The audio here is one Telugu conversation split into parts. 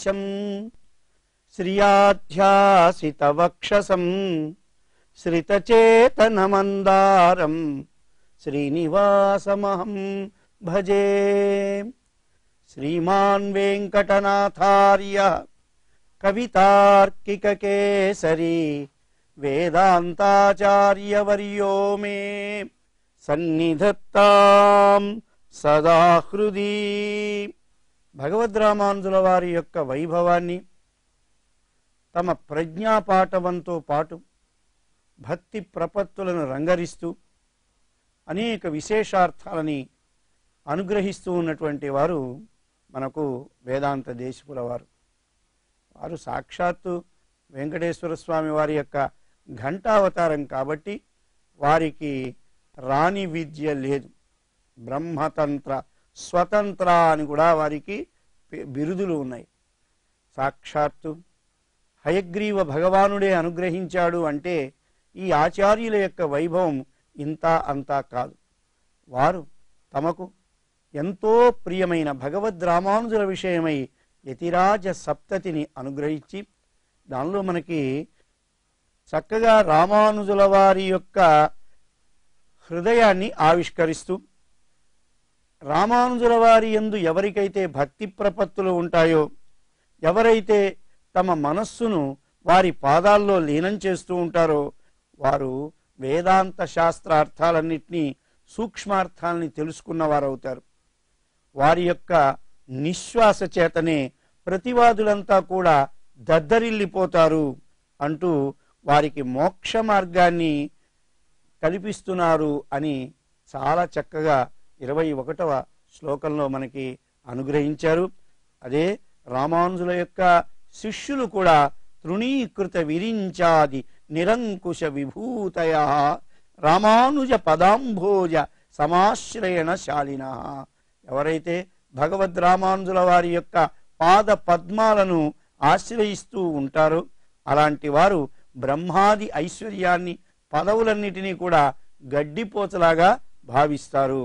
ईशम् श्रियाध्यासितवक्षसम् श्रितचेतनमन्दारम् श्रीनिवासम भजे श्रीमान् वेङ्कटनाथार्यः कवितार्किककेसरी वेदान्ताचार्यवर्यो मे सन्निधत्ताम् सदा हृदी భగవద్రామానుజుల వారి యొక్క వైభవాన్ని తమ ప్రజ్ఞాపాఠవంతో పాటు భక్తి ప్రపత్తులను రంగరిస్తూ అనేక విశేషార్థాలని అనుగ్రహిస్తూ ఉన్నటువంటి వారు మనకు వేదాంత దేశపుల వారు. వారు సాక్షాత్తు వెంకటేశ్వర స్వామి వారి యొక్క ఘంటావతారం కాబట్టి వారికి రాణి విద్య లేదు. బ్రహ్మతంత్ర స్వతంత్ర అని కూడా వారికి బిరుదులు ఉన్నాయి. సాక్షాత్తు హయగ్రీవ భగవానుడే అనుగ్రహించాడు అంటే ఈ ఆచార్యుల యొక్క వైభవం ఇంత అంతా కాదు. వారు తమకు ఎంతో ప్రియమైన భగవద్ రామానుజుల విషయమై యతిరాజ సప్తతిని అనుగ్రహించి దానిలో మనకి చక్కగా రామానుజుల వారి యొక్క హృదయాన్ని ఆవిష్కరిస్తూ రామానుజుల వారి యందు ఎవరికైతే భక్తి ప్రపత్తులు ఉంటాయో ఎవరైతే తమ మనస్సును వారి పాదాల్లో లీనం చేస్తూ ఉంటారో వారు వేదాంత శాస్త్ర అర్థాలన్నింటినీ సూక్ష్మార్థాలని తెలుసుకున్న వారవుతారు వారి యొక్క నిశ్వాస చేతనే ప్రతివాదులంతా కూడా దద్దరిల్లిపోతారు అంటూ వారికి మోక్ష మార్గాన్ని కల్పిస్తున్నారు అని చాలా చక్కగా ఇరవై ఒకటవ శ్లోకంలో మనకి అనుగ్రహించారు. అదే రామానుజుల యొక్క శిష్యులు కూడా తృణీకృత విరించాది నిరంకుశ విభూతయ రామానుజ పదాంభోజ సమాశ్రయణ శాలిన ఎవరైతే భగవద్ రామానుజుల వారి యొక్క పాద పద్మాలను ఆశ్రయిస్తూ ఉంటారో అలాంటి వారు బ్రహ్మాది ఐశ్వర్యాన్ని పదవులన్నిటినీ కూడా గడ్డిపోచలాగా భావిస్తారు.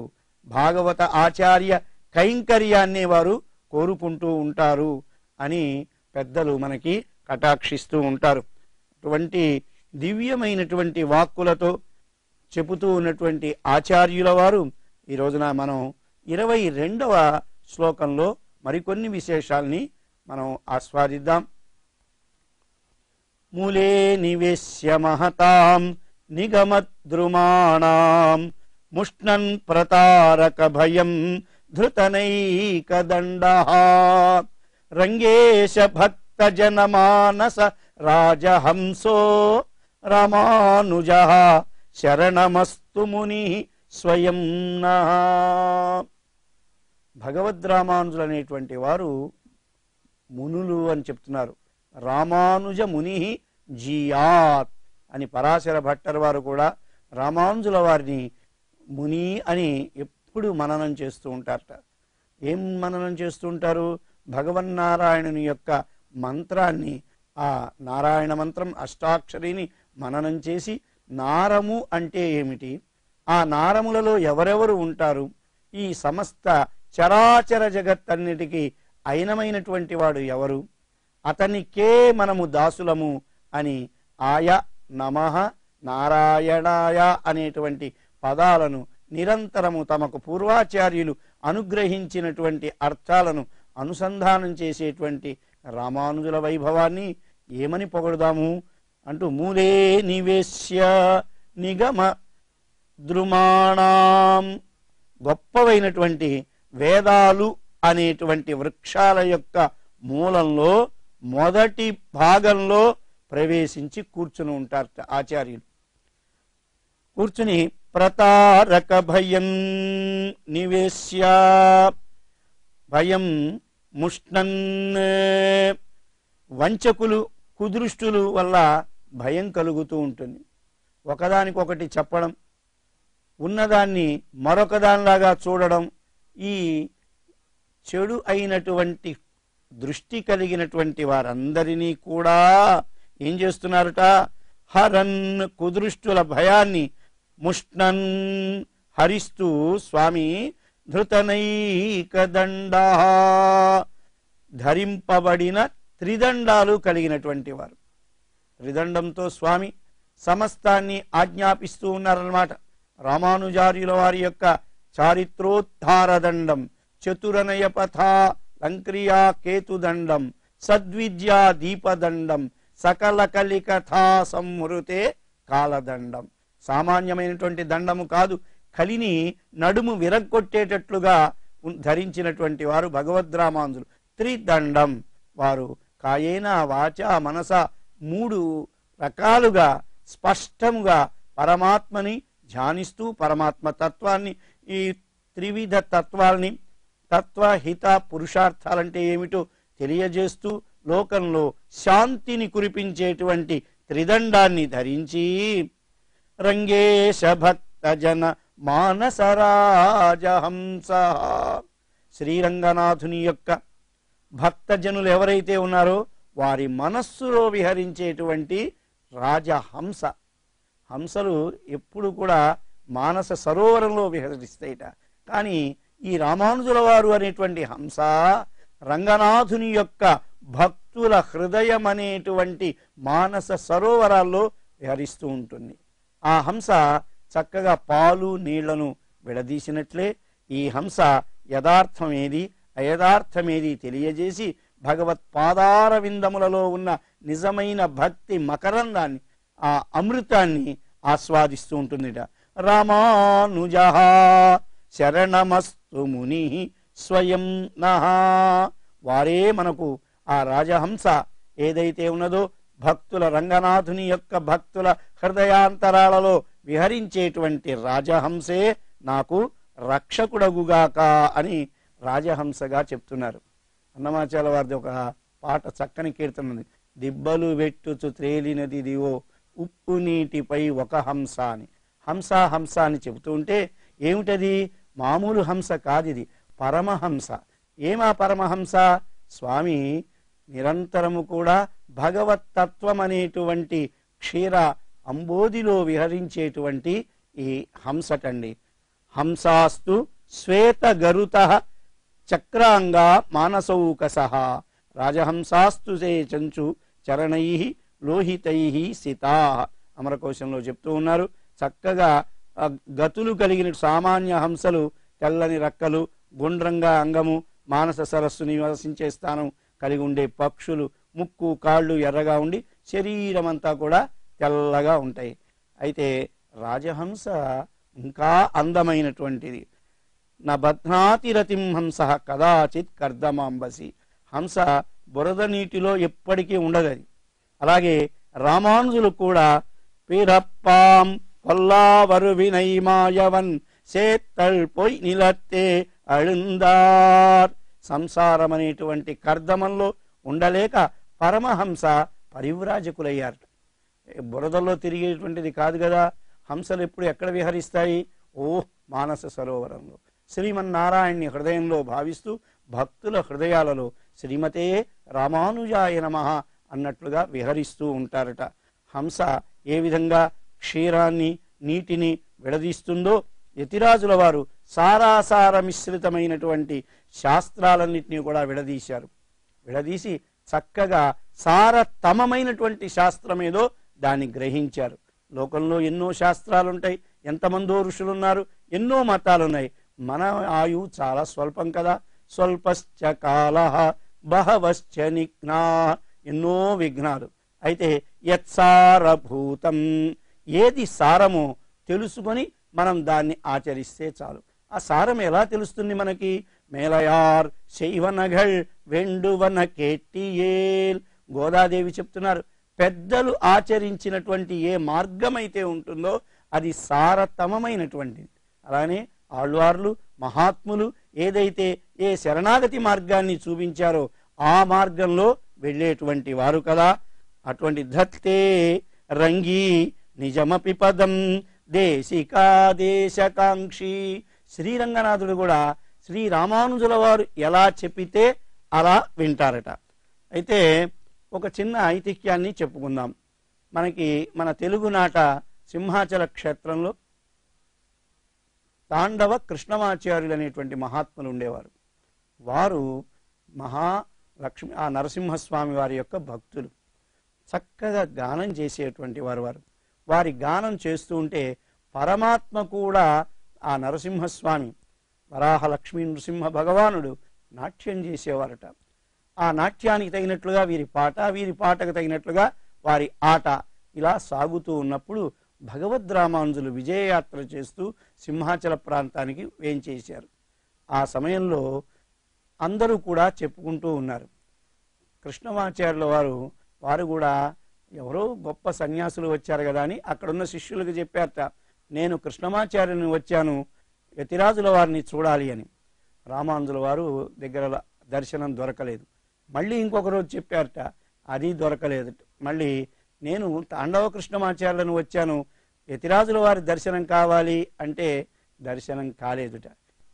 భాగవత ఆచార్య కైంకర్యాన్ని వారు కోరుకుంటూ ఉంటారు అని పెద్దలు మనకి కటాక్షిస్తూ ఉంటారు. అటువంటి దివ్యమైనటువంటి వాక్కులతో చెబుతూ ఉన్నటువంటి ఆచార్యుల వారు ఈ రోజున మనం ఇరవై రెండవ శ్లోకంలో మరికొన్ని విశేషాల్ని మనం ఆస్వాదిద్దాం. మూలే నివేశ్య మహతాం నిగమద్రుమాణం ముష్ణన్ ప్రతారక భయం ధృతనైకదండ. రంగేశ భక్త జనమానస రాజహంసో రామానుజ. శరణమస్తు ముని స్వయం నః. భగవద్రామానుజులు అనేటువంటి వారు మునులు అని చెప్తున్నారు. రామానుజ ముని జియాత్ అని పరాశర భట్టర్ వారు కూడా రామానుజుల వారిని ముని అని ఎప్పుడు మననం చేస్తూ ఉంటారట. ఏం మననం చేస్తూ ఉంటారు? భగవన్నారాయణుని యొక్క మంత్రాన్ని ఆ నారాయణ మంత్రం అష్టాక్షరిని మననం చేసి నారము అంటే ఏమిటి? ఆ నారములలో ఎవరెవరు ఉంటారు? ఈ సమస్త చరాచర జగత్తన్నిటికీ అయినమైనటువంటి వాడు ఎవరు? అతనికే మనము దాసులము అని ఆయ నమః నారాయణాయ అనేటువంటి పదాలను నిరంతరము తమకు పూర్వాచార్యులు అనుగ్రహించినటువంటి అర్థాలను అనుసంధానం చేసేటువంటి రామానుజుల వైభవాన్ని ఏమని పొగడుదాము? అంటూ మూలే నివేశ్య నిగమ ద్రుమాణాం. గొప్పవైనటువంటి వేదాలు అనేటువంటి వృక్షాల యొక్క మూలంలో మొదటి భాగంలో ప్రవేశించి కూర్చుని ఉంటారు ఆచార్యులు. కూర్చుని ప్రతారక భయం నివేశ్య భయం ముష్ణన్. వంచకులు కుదృష్టులు వల్ల భయం కలుగుతూ ఉంటుంది. ఒకదానికొకటి చెప్పడం ఉన్నదాన్ని మరొక దానిలాగా చూడడం ఈ చెడు అయినటువంటి దృష్టి కలిగినటువంటి వారందరినీ కూడా ఏం చేస్తున్నారట? హరన్ కుదృష్టుల భయాన్ని ముష్ణన్ హరిస్తూ స్వామి ధృతనైకదండ ధరింపబడిన త్రిదండాలు కలిగినటువంటి వారు. త్రిదండంతో స్వామి సమస్తాన్ని ఆజ్ఞాపిస్తూ ఉన్నారన్నమాట. రామానుజార్యుల వారి యొక్క చారిత్రోద్ధార దండం చతురనయ పథ లంక్రియా కేతుదండం సద్విద్యా దీపదండం సకల కలికథా సంహృతే కాలదండం. సామాన్యమైనటువంటి దండము కాదు. కలిని నడుము విరగ్గొట్టేటట్లుగా ధరించినటువంటి వారు భగవద్రామాంధులు త్రిదండం వారు. కాయేన వాచ మనస మూడు రకాలుగా స్పష్టముగా పరమాత్మని ధ్యానిస్తూ పరమాత్మ తత్వాన్ని ఈ త్రివిధ తత్వాల్ని తత్వహిత పురుషార్థాలంటే ఏమిటో తెలియజేస్తూ లోకంలో శాంతిని కురిపించేటువంటి త్రిదండాన్ని ధరించి రంగేశ మానస రాజహంస. మానసరాజహంస శ్రీరంగనాథుని యొక్క భక్తజనులు ఎవరైతే ఉన్నారో వారి మనస్సులో విహరించేటువంటి రాజహంస. హంసలు ఎప్పుడు కూడా మానస సరోవరంలో విహరిస్తాయిట. కానీ ఈ రామానుజుల వారు అనేటువంటి హంస రంగనాథుని యొక్క భక్తుల హృదయం అనేటువంటి మానస సరోవరాల్లో విహరిస్తూ ఉంటుంది. ఆ హంస చక్కగా పాలు నీళ్ళను విడదీసినట్లే ఈ హంస యథార్థమేది అయథార్థమేది తెలియజేసి భగవత్ విందములలో ఉన్న నిజమైన భక్తి మకరందాన్ని ఆ అమృతాన్ని ఆస్వాదిస్తూ ఉంటుందిట. రామానుజ శరణమస్తు ముని స్వయం నహ వారే మనకు ఆ రాజహంస ఏదైతే ఉన్నదో భక్తుల రంగనాథుని యొక్క భక్తుల హృదయాంతరాలలో విహరించేటువంటి రాజహంసే నాకు రక్షకుడగుగాక అని రాజహంసగా చెప్తున్నారు. అన్నమాచార్య వారిది ఒక పాట చక్కని కీర్తన ఉంది. దిబ్బలు వెట్టుచు త్రేలినది దివో ఉప్పు నీటిపై ఒక హంస అని. హంస హంస అని చెబుతూ ఉంటే ఏమిటది? మామూలు హంస కాదిది. పరమహంస. ఏమా పరమహంస? స్వామి నిరంతరము కూడా భగవత్తత్వం అనేటువంటి క్షీర అంబోదిలో విహరించేటువంటి ఈ హంసటండి. హంసాస్తు శ్వేత గరుత చక్రాంగా మానసౌకస. రాజహంసాస్తు చంచు చరణై లోహితై సితా. అమరకోశంలో చెప్తూ ఉన్నారు. చక్కగా గతులు కలిగిన సామాన్య హంసలు తెల్లని రక్కలు గుండ్రంగా అంగము మానస సరస్సు నివసించే స్థానం కలిగి ఉండే పక్షులు ముక్కు కాళ్ళు ఎర్రగా ఉండి శరీరం అంతా కూడా తెల్లగా ఉంటాయి. అయితే రాజహంస ఇంకా అందమైనటువంటిది. నా బధ్నాతి హంస కదాచిత్ కర్దమాంబసి. హంస బురద నీటిలో ఎప్పటికీ ఉండదు అది అలాగే రామానుజులు కూడా పిరప్పాం కొల్లావరు వినైమాయవన్ సేత్తల్ పొయ్ నిలత్తే అழுందార్ సంసారమనేటువంటి కర్దమంలో ఉండలేక పరమహంస పరివ్రాజకులయ్యారు. బురదలో తిరిగేటువంటిది కాదు కదా హంసలు ఎప్పుడు ఎక్కడ విహరిస్తాయి? ఓ మానస సరోవరంలో. శ్రీమన్నారాయణ్ణి హృదయంలో భావిస్తూ భక్తుల హృదయాలలో శ్రీమతే రామానుజాయ నమః అన్నట్లుగా విహరిస్తూ ఉంటారట. హంస ఏ విధంగా క్షీరాన్ని నీటిని విడదీస్తుందో యతిరాజుల వారు సారాసార మిశ్రితమైనటువంటి శాస్త్రాలన్నింటినీ కూడా విడదీశారు. విడదీసి చక్కగా సారతమమైనటువంటి శాస్త్రమేదో దాన్ని గ్రహించారు. లోకంలో ఎన్నో శాస్త్రాలు ఉంటాయి ఎంతమందో ఋషులు ఉన్నారు ఎన్నో మతాలు ఉన్నాయి మన ఆయువు చాలా స్వల్పం కదా. స్వల్పశ్చ కాల బహవశ్చ నిఘ్నా ఎన్నో విఘ్నాలు. అయితే యత్సారభూతం ఏది సారమో తెలుసుకొని మనం దాన్ని ఆచరిస్తే చాలు. ఆ సారం ఎలా తెలుస్తుంది మనకి? మేలయార్ శైవనగల్ వెండువన కేటియేల్ గోదాదేవి చెప్తున్నారు పెద్దలు ఆచరించినటువంటి ఏ మార్గమైతే ఉంటుందో అది సారతమమైనటువంటిది. అలానే ఆళ్వార్లు మహాత్ములు ఏదైతే ఏ శరణాగతి మార్గాన్ని చూపించారో ఆ మార్గంలో వెళ్ళేటువంటి వారు కదా. అటువంటి ధత్తే రంగీ నిజమపి పదం దేశికాదేశకాంక్షి. శ్రీరంగనాథుడు కూడా శ్రీ రామానుజుల వారు ఎలా చెప్పితే అలా వింటారట. అయితే ఒక చిన్న ఐతిహ్యాన్ని చెప్పుకుందాం. మనకి మన తెలుగునాట సింహాచల క్షేత్రంలో తాండవ కృష్ణమాచార్యులు అనేటువంటి మహాత్ములు ఉండేవారు. వారు మహా లక్ష్మి ఆ నరసింహస్వామి వారి యొక్క భక్తులు. చక్కగా గానం చేసేటువంటి వారు వారు. వారి గానం చేస్తూ ఉంటే పరమాత్మ కూడా ఆ నరసింహస్వామి వరాహ లక్ష్మీ నృసింహ భగవానుడు నాట్యం చేసేవారట. ఆ నాట్యానికి తగినట్లుగా వీరి పాట వీరి పాటకు తగినట్లుగా వారి ఆట ఇలా సాగుతూ ఉన్నప్పుడు భగవద్ రామానుజులు విజయయాత్ర చేస్తూ సింహాచల ప్రాంతానికి వేయించేశారు ఆ సమయంలో అందరూ కూడా చెప్పుకుంటూ ఉన్నారు. కృష్ణమాచార్యుల వారు వారు కూడా ఎవరో గొప్ప సన్యాసులు వచ్చారు కదా అని అక్కడున్న శిష్యులకు చెప్పారట నేను కృష్ణమాచార్యుని వచ్చాను యతిరాజుల వారిని చూడాలి అని. రామానుజుల వారు దగ్గర దర్శనం దొరకలేదు. మళ్ళీ ఇంకొక రోజు చెప్పారట అది దొరకలేదు. మళ్ళీ నేను తాండవ కృష్ణమాచార్యులను వచ్చాను యతిరాజుల వారి దర్శనం కావాలి అంటే దర్శనం కాలేదుట.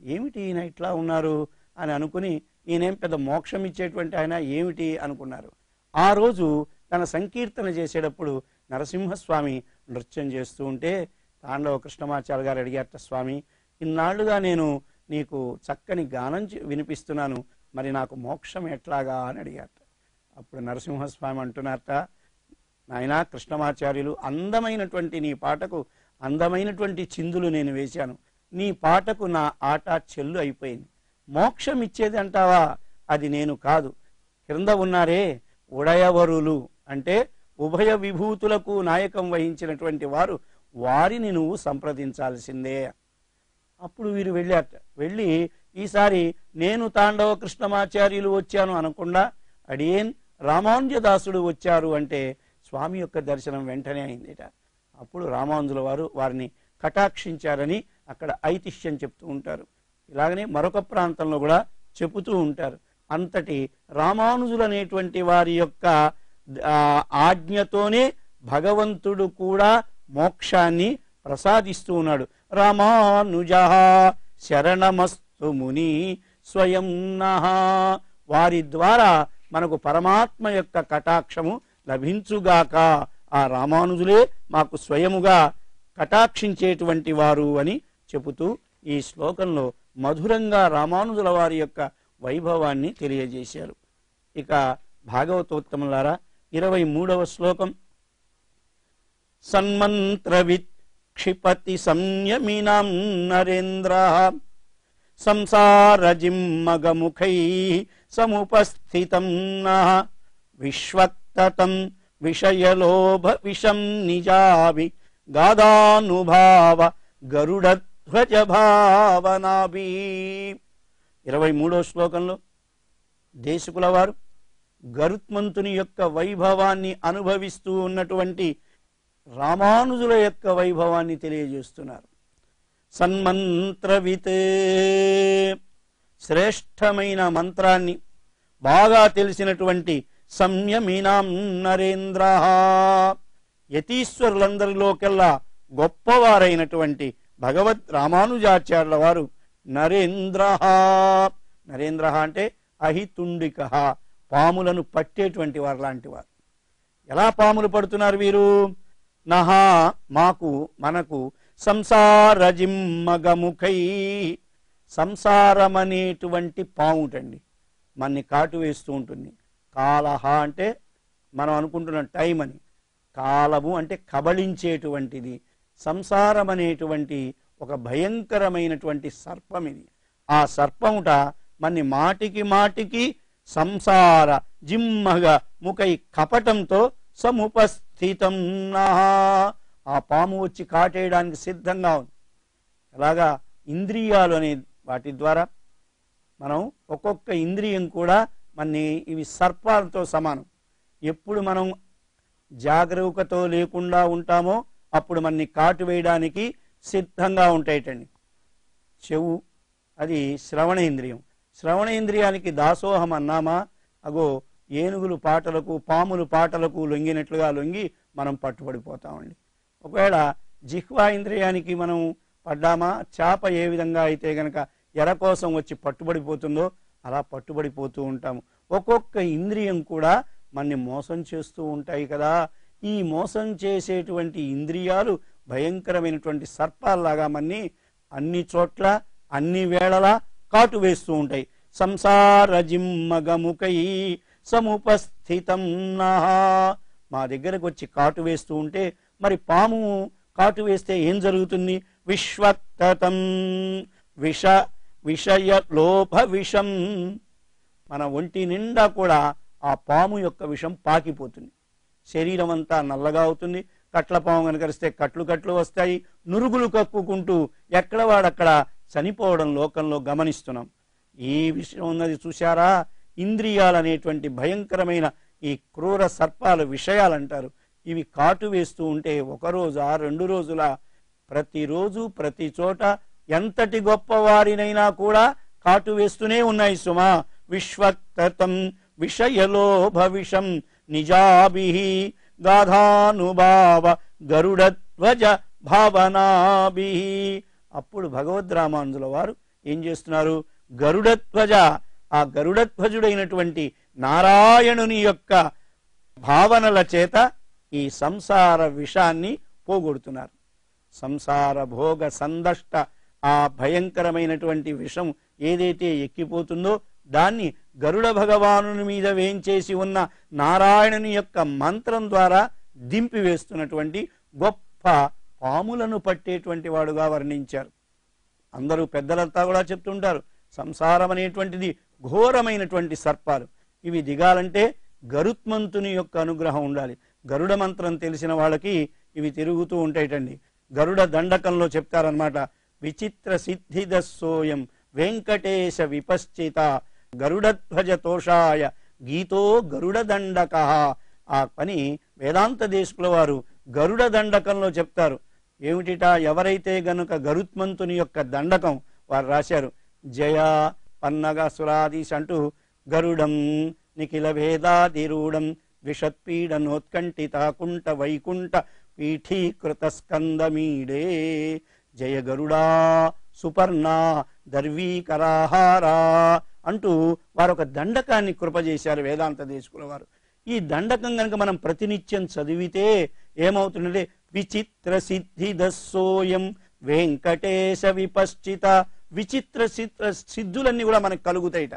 ఏమిటి ఈయన ఇట్లా ఉన్నారు? అని అనుకుని ఈయనేం పెద్ద మోక్షం ఇచ్చేటువంటి ఆయన ఏమిటి అనుకున్నారు. ఆ రోజు తన సంకీర్తన చేసేటప్పుడు నరసింహస్వామి నృత్యం చేస్తూ ఉంటే తాండవ కృష్ణమాచార్య గారు అడిగారట స్వామి ఇన్నాళ్ళుగా నేను నీకు చక్కని గానం చే- వినిపిస్తున్నాను మరి నాకు మోక్షం ఎట్లాగా? అని అడిగారట. అప్పుడు నరసింహస్వామి అంటున్నారట నాయన కృష్ణమాచార్యులు అందమైనటువంటి నీ పాటకు అందమైనటువంటి చిందులు నేను వేశాను. నీ పాటకు నా ఆట చెల్లు అయిపోయింది. మోక్షం ఇచ్చేది అంటావా అది నేను కాదు. క్రింద ఉన్నారే ఉడయవరులు. అంటే ఉభయ విభూతులకు నాయకం వహించినటువంటి వారు వారిని నువ్వు సంప్రదించాల్సిందే. అప్పుడు వీరు వెళ్ళారట వెళ్ళి ఈసారి నేను తాండవ కృష్ణమాచార్యులు వచ్చాను అనకుండా అడియేన్ రామానుజదాసుడు వచ్చారు అంటే స్వామి యొక్క దర్శనం వెంటనే అయిందిట. అప్పుడు రామానుజుల వారు వారిని కటాక్షించారని అక్కడ ఐతిహ్యం చెప్తూ ఉంటారు. ఇలాగనే మరొక ప్రాంతంలో కూడా చెబుతూ ఉంటారు. అంతటి రామానుజులు అనేటువంటి వారి యొక్క ఆజ్ఞతోనే భగవంతుడు కూడా మోక్షాన్ని ప్రసాదిస్తూ ఉన్నాడు. రామానుజ శరణమస్తు ముని స్వయం నః. వారి ద్వారా మనకు పరమాత్మ యొక్క కటాక్షము లభించుగాక ఆ రామానుజులే మాకు స్వయముగా కటాక్షించేటువంటి వారు అని చెబుతూ ఈ శ్లోకంలో మధురంగా రామానుజుల వారి యొక్క వైభవాన్ని తెలియజేశారు. ఇక భాగవతోత్తములారా ఇరవై మూడవ శ్లోకం. సన్మంత్రవిత్ క్షిపతి సంయమినాం నరేంద్ర. సంసారజిమ్మగముఖై సముపస్థితం నః. విషయలోభ విషం నిజావి గాదానుభావ గరుడధ్వజ భావనాభి ఇరవై మూడో శ్లోకంలో దేశకుల వారు గరుత్మంతుని యొక్క వైభవాన్ని అనుభవిస్తూ ఉన్నటువంటి రామానుజుల యొక్క వైభవాన్ని తెలియజేస్తున్నారు. సన్మంత్రవితే శ్రేష్టమైన మంత్రాన్ని బాగా తెలిసినటువంటి సంయమీనాం నరేంద్ర యతీశ్వరులందరిలోకెల్లా గొప్పవారైనటువంటి భగవత్ రామానుజాచార్యుల వారు నరేంద్ర. నరేంద్ర అంటే అహితుండిక. పాములను పట్టేటువంటి వారు లాంటి వారు. ఎలా పాములు పడుతున్నారు వీరు? నహా మాకు మనకు సంసారజిమ్మగముఖై సంసారమనేటువంటి పాముటండి మన్ని కాటు వేస్తూ ఉంటుంది. కాలహ అంటే మనం అనుకుంటున్న టైం అని కాలము అంటే కబళించేటువంటిది. సంసారం అనేటువంటి ఒక భయంకరమైనటువంటి సర్పం ఇది ఆ సర్పముట మన్ని మాటికి మాటికి సంసార జిమ్మగా ముఖై కపటంతో సముపస్థితం ఆ పాము వచ్చి కాటేయడానికి సిద్ధంగా ఉంది. అలాగా ఇంద్రియాలు అనే వాటి ద్వారా మనం ఒక్కొక్క ఇంద్రియం కూడా మన్ని ఇవి సర్పాలతో సమానం. ఎప్పుడు మనం జాగరూకతో లేకుండా ఉంటామో అప్పుడు మన్ని కాటు వేయడానికి సిద్ధంగా ఉంటాయిటండి. చెవు అది శ్రవణ ఇంద్రియం. శ్రవణేంద్రియానికి దాసోహం అన్నామా? అగో ఏనుగులు పాటలకు పాములు పాటలకు లొంగినట్లుగా లొంగి మనం పట్టుబడిపోతామండి. ఒకవేళ జిహ్వా ఇంద్రియానికి మనం పడ్డామా? చేప ఏ విధంగా అయితే గనక ఎర కోసం వచ్చి పట్టుబడిపోతుందో అలా పట్టుబడిపోతూ ఉంటాము. ఒక్కొక్క ఇంద్రియం కూడా మనని మోసం చేస్తూ ఉంటాయి కదా. ఈ మోసం చేసేటువంటి ఇంద్రియాలు భయంకరమైనటువంటి సర్పాల్లాగా మన్ని అన్ని చోట్ల అన్ని వేళలా కాటు వేస్తూ ఉంటాయి. సంసార జిమ్మగముకై సముపస్థితం నః మా దగ్గరకు వచ్చి కాటు వేస్తూ ఉంటే మరి పాము కాటు వేస్తే ఏం జరుగుతుంది? విశ్వత్తతం విష విషయ లోభ విషం. మన ఒంటి నిండా కూడా ఆ పాము యొక్క విషం పాకిపోతుంది. శరీరం అంతా నల్లగా అవుతుంది. కట్ల పాము కనుకరిస్తే కట్లు కట్లు వస్తాయి. నురుగులు కక్కుకుంటూ ఎక్కడ వాడక్కడ చనిపోవడం లోకంలో గమనిస్తున్నాం. ఈ విషయం ఉన్నది చూశారా? ఇంద్రియాలు అనేటువంటి భయంకరమైన ఈ క్రూర సర్పాలు విషయాలు అంటారు ఇవి కాటు వేస్తూ ఉంటే ఒకరోజు ఆ రెండు రోజుల ప్రతిరోజు ప్రతి చోట ఎంతటి గొప్పవారినైనా కూడా కాటు వేస్తూనే ఉన్నాయి సుమా. విశ్వక్తతం విషయలో భవిషం నిజాభి గాధానుభావ గరుడధ్వజ భావనాభి అప్పుడు భగవద్ రామానుజుల వారు ఏం చేస్తున్నారు? గరుడధ్వజ ఆ గరుడధ్వజుడైనటువంటి నారాయణుని యొక్క భావనల చేత ఈ సంసార విషాన్ని పోగొడుతున్నారు. సంసార భోగ సందష్ట ఆ భయంకరమైనటువంటి విషం ఏదైతే ఎక్కిపోతుందో దాన్ని గరుడ భగవానుని మీద వేయించేసి ఉన్న నారాయణుని యొక్క మంత్రం ద్వారా దింపివేస్తున్నటువంటి గొప్ప పాములను పట్టేటువంటి వాడుగా వర్ణించారు. అందరూ పెద్దలంతా కూడా చెప్తుంటారు సంసారం అనేటువంటిది ఘోరమైనటువంటి సర్పాలు. ఇవి దిగాలంటే గరుత్మంతుని యొక్క అనుగ్రహం ఉండాలి. గరుడ మంత్రం తెలిసిన వాళ్ళకి ఇవి తిరుగుతూ ఉంటాయిటండి. గరుడ దండకంలో చెప్తారనమాట విచిత్ర సిద్ధిద సోయం వెంకటేశ విపశ్చిత గరుడధ్వజ తోషాయ గీతో గరుడ దండక. ఆ పని వేదాంత దేశకుల వారు గరుడ దండకంలో చెప్తారు. ఏమిటిట? ఎవరైతే గనుక గరుత్మంతుని యొక్క దండకం వారు రాశారు జయ పన్నగ సురాదీశ్ అంటూ గరుడం నిఖిల వేదాదిరూఢం ద్విషత్పీడనోత్కంఠిత కుంట వైకుంఠ పీఠీకృత స్కందమీడే జయ గరుడా సుపర్ణ దర్వీకరాహారా అంటూ వారు ఒక దండకాన్ని కృప చేశారు వేదాంత దేశకుల వారు ఈ దండకం కనుక మనం ప్రతినిత్యం చదివితే ఏమవుతుందంటే విచిత్ర సిద్ధిదస్సోయం వెంకటేశ విపశ్చిత. విచిత్ర సిద్ధులన్నీ కూడా మనకు కలుగుతాయిట.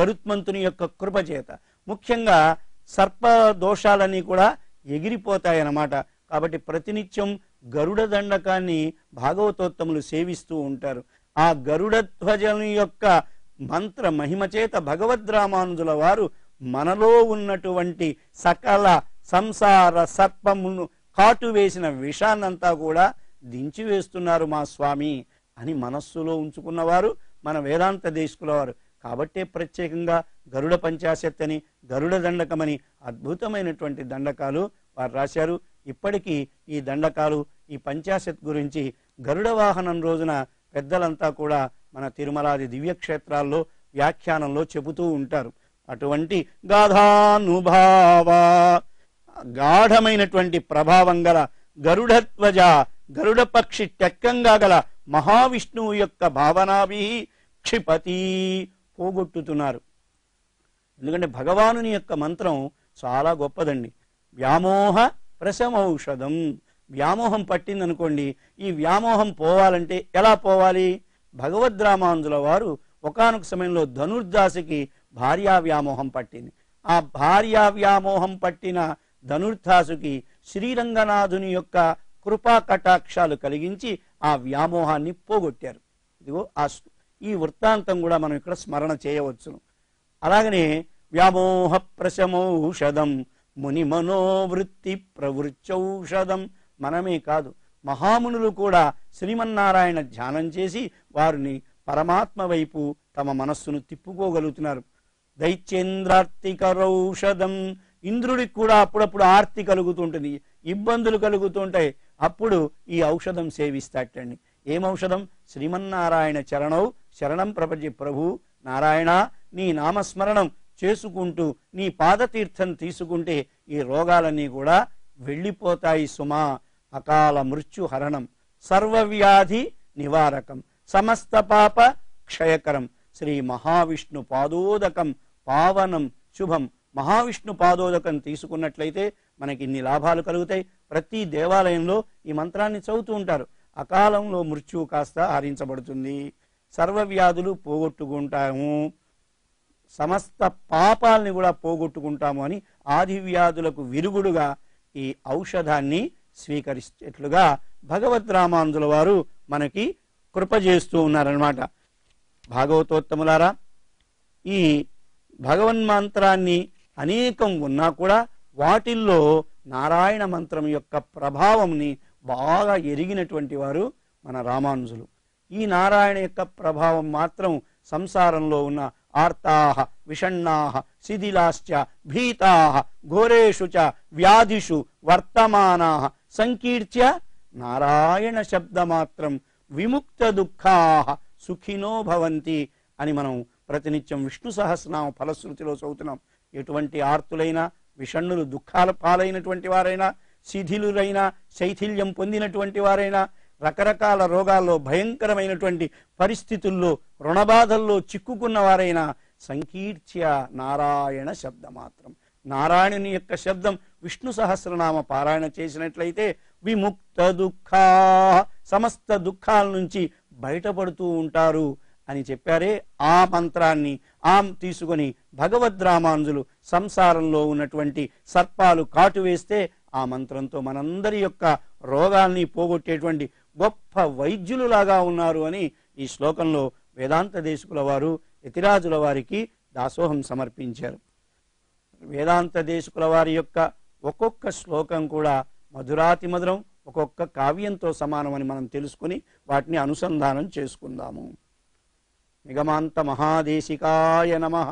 గరుత్మంతుని యొక్క కృపచేత ముఖ్యంగా సర్ప దోషాలన్నీ కూడా ఎగిరిపోతాయన్నమాట. కాబట్టి ప్రతినిత్యం గరుడ దండకాన్ని భాగవతోత్తములు సేవిస్తూ ఉంటారు. ఆ గరుడ ధ్వజని యొక్క మంత్ర మహిమచేత భగవద్రామానుజుల భగవద్ రామానుజుల వారు మనలో ఉన్నటువంటి సకల సంసార సర్పమును కాటు వేసిన విషాన్నంతా కూడా దించివేస్తున్నారు మా స్వామి అని మనస్సులో ఉంచుకున్నవారు మన వేదాంత దేశకులవారు. కాబట్టే ప్రత్యేకంగా గరుడ పంచాశత్ అని గరుడ దండకమని అద్భుతమైనటువంటి దండకాలు వారు రాశారు. ఇప్పటికీ ఈ దండకాలు ఈ పంచాశత్ గురించి గరుడ వాహనం రోజున పెద్దలంతా కూడా మన తిరుమలాది దివ్యక్షేత్రాల్లో వ్యాఖ్యానంలో చెబుతూ ఉంటారు. అటువంటి గాధానుభావా గాఢమైనటువంటి ప్రభావం గల గరుడధ్వజ గరుడ పక్షి టెక్కంగా గల మహావిష్ణువు యొక్క భావనాభి క్షిపతి పోగొట్టుతున్నారు. ఎందుకంటే భగవానుని యొక్క మంత్రం చాలా గొప్పదండి. వ్యామోహ ప్రశమౌషధం. వ్యామోహం పట్టిందనుకోండి ఈ వ్యామోహం పోవాలంటే ఎలా పోవాలి? భగవద్రామాంజుల వారు ఒకానొక సమయంలో ధనుర్దాసికి భార్యా వ్యామోహం పట్టింది. ఆ భార్యా వ్యామోహం పట్టిన ధనుర్ధాసుకి శ్రీరంగనాథుని యొక్క కృపా కటాక్షాలు కలిగించి ఆ వ్యామోహాన్ని పోగొట్టారు. ఇదిగో ఆ ఈ వృత్తాంతం కూడా మనం ఇక్కడ స్మరణ చేయవచ్చును. అలాగనే వ్యామోహ ప్రశమౌషధం ముని మనోవృత్తి ప్రవృచ్చౌషధం మనమే కాదు మహామునులు కూడా శ్రీమన్నారాయణ ధ్యానం చేసి వారిని పరమాత్మ వైపు తమ మనస్సును తిప్పుకోగలుగుతున్నారు. దైత్యేంద్రార్తికరౌషధం ఇంద్రుడికి కూడా అప్పుడప్పుడు ఆర్తి కలుగుతుంటుంది ఇబ్బందులు కలుగుతుంటాయి. అప్పుడు ఈ ఔషధం సేవిస్తాటండి ఏం ఔషధం? శ్రీమన్నారాయణ చరణౌ శరణం ప్రపంచ ప్రభు నారాయణ నీ నామస్మరణం చేసుకుంటూ నీ పాదతీర్థం తీసుకుంటే ఈ రోగాలన్నీ కూడా వెళ్ళిపోతాయి సుమా. అకాల మృత్యు హరణం సర్వవ్యాధి నివారకం సమస్త పాప క్షయకరం శ్రీ మహావిష్ణు పాదోదకం పావనం శుభం. మహావిష్ణు పాదోదకం తీసుకున్నట్లయితే మనకి ఇన్ని లాభాలు కలుగుతాయి. ప్రతి దేవాలయంలో ఈ మంత్రాన్ని చదువుతూ ఉంటారు. అకాలంలో మృత్యువు కాస్త హరించబడుతుంది సర్వ వ్యాధులు పోగొట్టుకుంటాము. సమస్త పాపాల్ని కూడా పోగొట్టుకుంటాము అని ఆది వ్యాధులకు విరుగుడుగా ఈ ఔషధాన్ని స్వీకరించేట్లుగా భగవద్ రామాంజుల వారు మనకి కృప చేస్తూ ఉన్నారనమాట భాగవతోత్తములారా ఈ భగవన్మంత్రాన్ని అనేకం ఉన్నా కూడా వాటిల్లో నారాయణ మంత్రం యొక్క ప్రభావంని బాగా ఎరిగినటువంటి వారు మన రామానుజులు. ఈ నారాయణ యొక్క ప్రభావం మాత్రం సంసారంలో ఉన్న ఆర్తాహ విషణ్ణాహ శిథిలాశ్చ భీతాహ ఘోరేషు చ వ్యాధిషు వర్తమానా సంకీర్త్య నారాయణ శబ్దమాత్రం విముక్త దుఃఖాహ సుఖినో భవంతి అని మనం ప్రతినిత్యం విష్ణు సహస్రనామ ఫలశ్రుతిలో చదువుతున్నాం. ఎటువంటి ఆర్తులైనా విషణ్ణులు దుఃఖాల పాలైనటువంటి వారైనా శిథిలులైనా శైథిల్యం పొందినటువంటి వారైనా రకరకాల రోగాల్లో భయంకరమైనటువంటి పరిస్థితుల్లో రుణబాధల్లో చిక్కుకున్న వారైనా సంకీర్త్య నారాయణ శబ్ద మాత్రం నారాయణుని యొక్క శబ్దం విష్ణు సహస్రనామ పారాయణ చేసినట్లయితే విముక్త దుఃఖా సమస్త దుఃఖాల నుంచి బయటపడుతూ ఉంటారు. అని చెప్పారే. ఆ మంత్రాన్ని ఆం తీసుకొని భగవద్రామాంజులు సంసారంలో ఉన్నటువంటి సర్పాలు కాటు వేస్తే ఆ మంత్రంతో మనందరి యొక్క రోగాల్ని పోగొట్టేటువంటి గొప్ప వైద్యులులాగా ఉన్నారు అని ఈ శ్లోకంలో వేదాంత దేశకుల వారు యతిరాజుల వారికి దాసోహం సమర్పించారు. వేదాంత దేశకుల వారి యొక్క ఒక్కొక్క శ్లోకం కూడా మధురాతి మధురం ఒక్కొక్క కావ్యంతో సమానమని మనం తెలుసుకుని వాటిని అనుసంధానం చేసుకుందాము. निगमान्तमहादेशिकाय नमः।